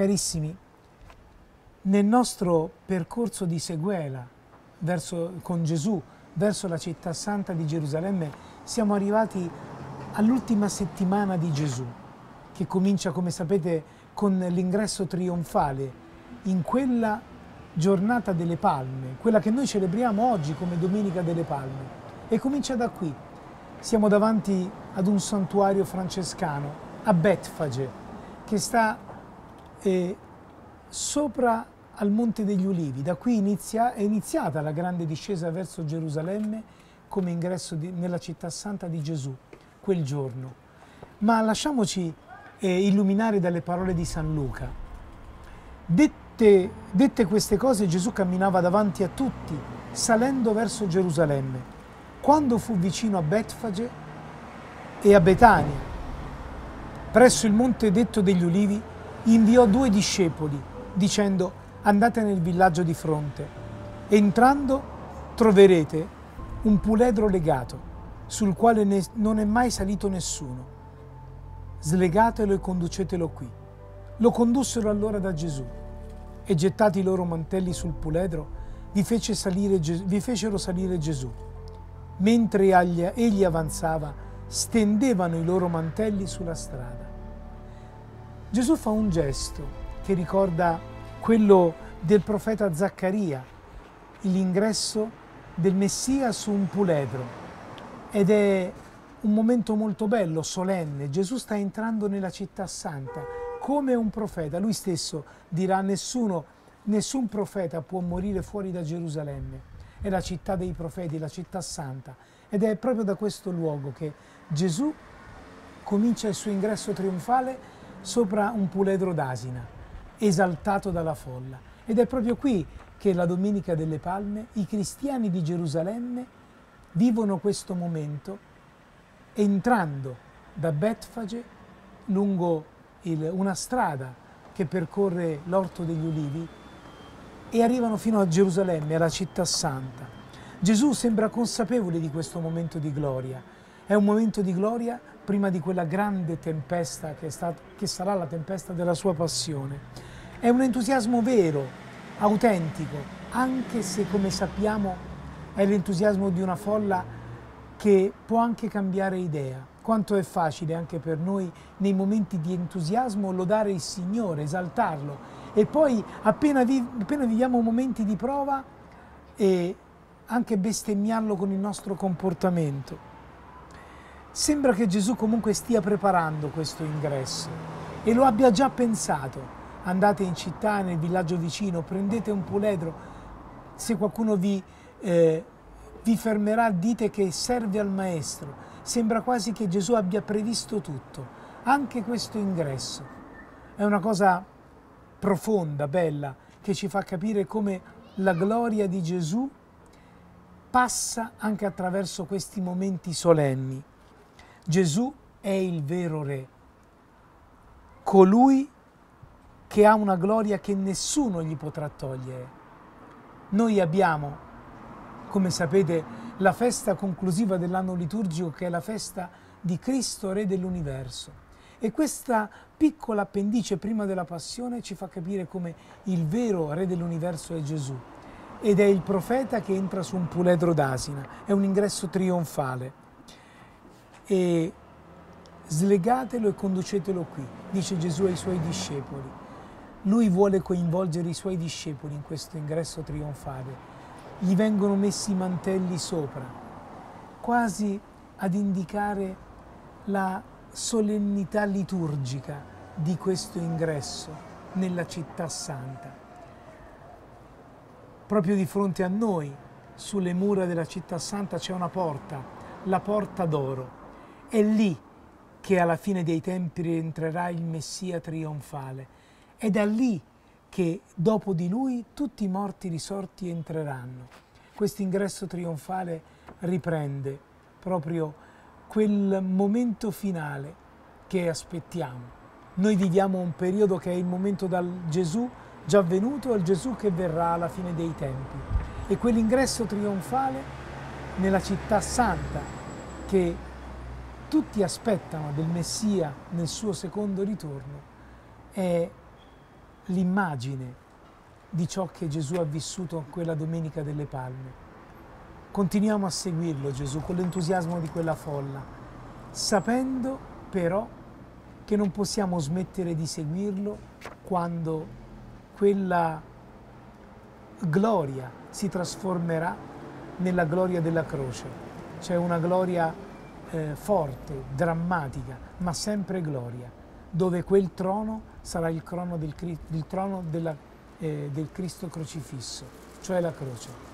Carissimi, nel nostro percorso di seguela verso, con Gesù verso la città santa di Gerusalemme siamo arrivati all'ultima settimana di Gesù, che comincia, come sapete, con l'ingresso trionfale in quella giornata delle palme, quella che noi celebriamo oggi come Domenica delle Palme. E comincia da qui. Siamo davanti ad un santuario francescano a Betfage, che sta eh, sopra al Monte degli Ulivi. Da qui inizia, è iniziata la grande discesa verso Gerusalemme come ingresso di, nella città santa di Gesù quel giorno. Ma lasciamoci eh, illuminare dalle parole di San Luca. Dette, dette queste cose Gesù camminava davanti a tutti, salendo verso Gerusalemme. Quando fu vicino a Betfage e a Betania, presso il monte detto degli Ulivi, inviò due discepoli, dicendo andate nel villaggio di fronte. Entrando troverete un puledro legato, sul quale ne non è mai salito nessuno. Slegatelo e conducetelo qui. Lo condussero allora da Gesù e gettati i loro mantelli sul puledro, vi, fece salire, vi fecero salire Gesù. Mentre egli avanzava, stendevano i loro mantelli sulla strada. Gesù fa un gesto che ricorda quello del profeta Zaccaria, l'ingresso del Messia su un puledro. Ed è un momento molto bello, solenne. Gesù sta entrando nella città santa come un profeta. Lui stesso dirà nessuno, nessun profeta può morire fuori da Gerusalemme. È la città dei profeti, la città santa. Ed è proprio da questo luogo che Gesù comincia il suo ingresso trionfale sopra un puledro d'asina, esaltato dalla folla. Ed è proprio qui che la Domenica delle Palme i cristiani di Gerusalemme vivono questo momento entrando da Betfage lungo il, una strada che percorre l'Orto degli Ulivi e arrivano fino a Gerusalemme, alla città santa. Gesù sembra consapevole di questo momento di gloria. È un momento di gloria prima di quella grande tempesta che, stato, che sarà la tempesta della sua passione. È un entusiasmo vero, autentico, anche se come sappiamo è l'entusiasmo di una folla che può anche cambiare idea. Quanto è facile anche per noi nei momenti di entusiasmo lodare il Signore, esaltarlo e poi appena, vi, appena viviamo momenti di prova e anche bestemmiarlo con il nostro comportamento. Sembra che Gesù comunque stia preparando questo ingresso e lo abbia già pensato. Andate in città, nel villaggio vicino, prendete un puledro, se qualcuno vi, eh, vi fermerà dite che serve al Maestro. Sembra quasi che Gesù abbia previsto tutto, anche questo ingresso. È una cosa profonda, bella, che ci fa capire come la gloria di Gesù passa anche attraverso questi momenti solenni. Gesù è il vero Re, colui che ha una gloria che nessuno gli potrà togliere. Noi abbiamo, come sapete, la festa conclusiva dell'anno liturgico che è la festa di Cristo, Re dell'universo. E questa piccola appendice prima della passione ci fa capire come il vero Re dell'universo è Gesù. Ed è il profeta che entra su un puledro d'asina, è un ingresso trionfale e slegatelo e conducetelo qui, dice Gesù ai suoi discepoli. Lui vuole coinvolgere i suoi discepoli in questo ingresso trionfale. Gli vengono messi i mantelli sopra, quasi ad indicare la solennità liturgica di questo ingresso nella città santa. Proprio di fronte a noi, sulle mura della città santa, c'è una porta, la porta d'oro è lì che alla fine dei tempi rientrerà il Messia trionfale. È da lì che dopo di lui tutti i morti risorti entreranno. Questo ingresso trionfale riprende proprio quel momento finale che aspettiamo. Noi viviamo un periodo che è il momento dal Gesù già venuto al Gesù che verrà alla fine dei tempi. E quell'ingresso trionfale nella città santa che tutti aspettano del Messia nel suo secondo ritorno è l'immagine di ciò che Gesù ha vissuto quella domenica delle palme. Continuiamo a seguirlo Gesù con l'entusiasmo di quella folla, sapendo però che non possiamo smettere di seguirlo quando quella gloria si trasformerà nella gloria della croce. C'è una gloria eh, forte, drammatica, ma sempre gloria, dove quel trono sarà il, del, il trono della, eh, del Cristo crocifisso, cioè la croce.